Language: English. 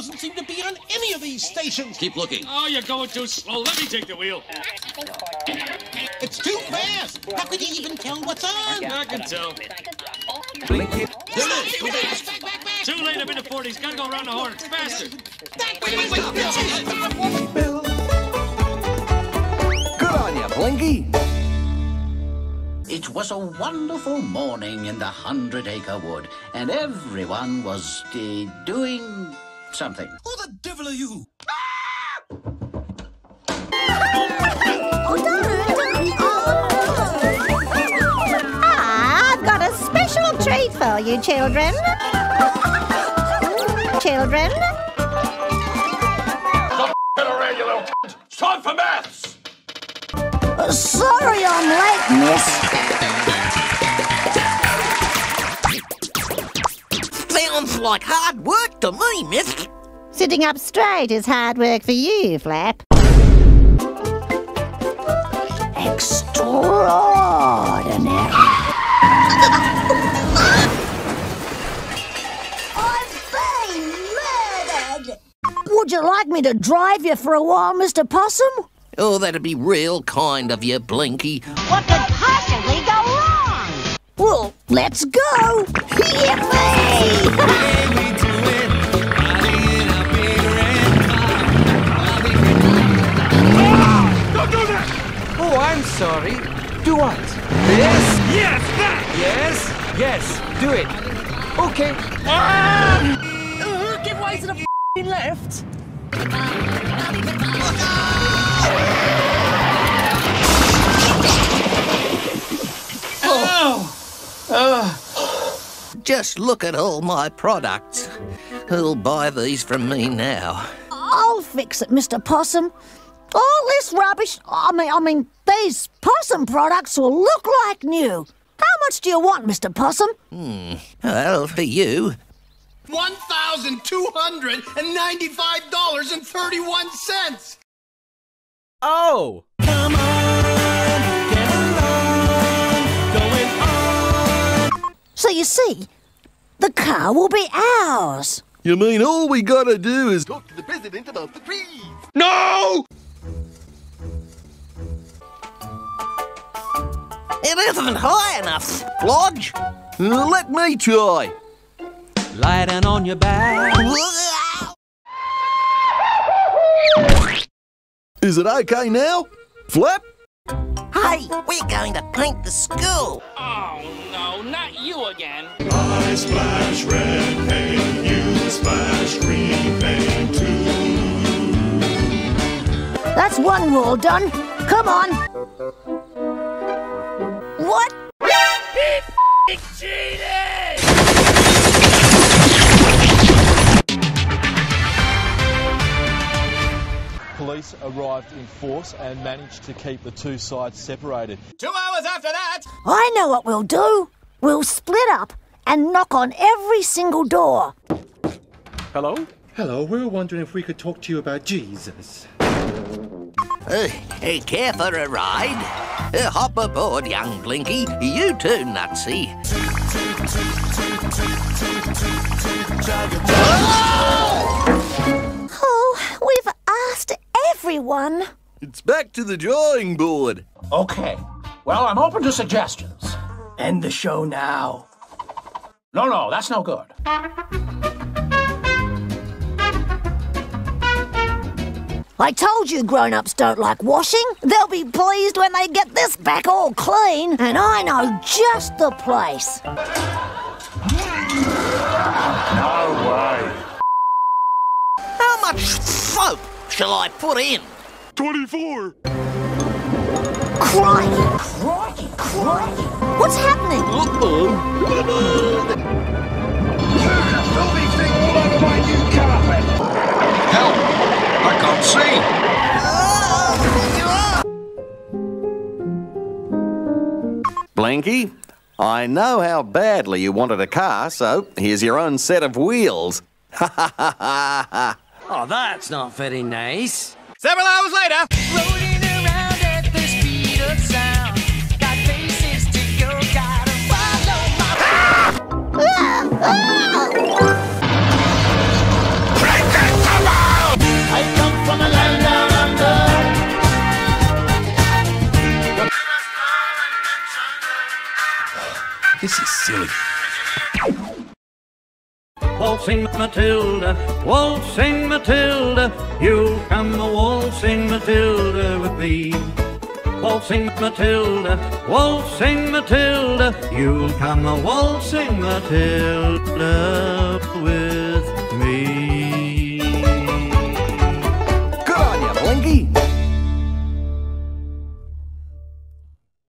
doesn't seem to be on any of these stations. Keep looking. Oh, you're going too slow. Let me take the wheel. It's too fast. How could you even tell what's on? I can tell. Blink it. Back, back, back. Too late. I'm in the 40s. Gotta go around the horn. Faster. Back, wait, wait, wait. Good on you, Blinky. It was a wonderful morning in the Hundred Acre Wood, and everyone was uh, doing something. Who the devil are you? Ah, I've got a special treat for you, children. Children, It's time for maths. sorry I'm late, miss. Sounds like hard work to me, miss. Sitting up straight is hard work for you, Flap. Extraordinary. I've been murdered! Would you like me to drive you for a while, Mr. Possum? Oh, that'd be real kind of you, Blinky. What could possibly go wrong? Well, let's go. Hit me! Don't do that. Oh, I'm sorry. Do what? This? Yes, that! Yes, yes, do it. Okay. Uh, give way to the f***ing left. Just look at all my products. Who'll buy these from me now? I'll fix it, Mr. Possum. All this rubbish, I mean, I mean, these possum products will look like new. How much do you want, Mr. Possum? Hmm, well, for you, One thousand So you see, the car will be ours. You mean all we gotta do is Talk to the president about the trees. No! it isn't high enough, Lodge. Let me try. Lying on your back. Is it okay now? Flap? Hey, we're going to paint the school. Oh, no. Not you again. I splash red paint, you splash green paint too. That's one rule done. Come on. What? Arrived in force and managed to keep the two sides separated. Two hours after that. I know what we'll do. We'll split up and knock on every single door. Hello? Hello, we were wondering if we could talk to you about Jesus. Uh, uh, care for a ride? Uh, hop aboard, young Blinky. You too, Nutsy. Oh, everyone. It's back to the drawing board. Okay. Well, I'm open to suggestions. End the show now. No, no, that's no good. I told you grown-ups don't like washing. They'll be pleased when they get this back all clean. And I know just the place. No way. How much soap shall I put in? 24. Crikey! Crikey! Crikey! What's happening? Filthy thing all over my new carpet. Help! I can't see. Blinky, I know how badly you wanted a car, so here's your own set of wheels. Ha ha ha ha ha. Oh, that's not very nice. Several hours later. Around at the speed of sound. Got to go, gotta follow my. Ah! This is silly. Waltzing Matilda, waltzing Matilda, you'll come a waltzing Matilda with me. Waltzing Matilda, waltzing Matilda, you'll come a waltzing Matilda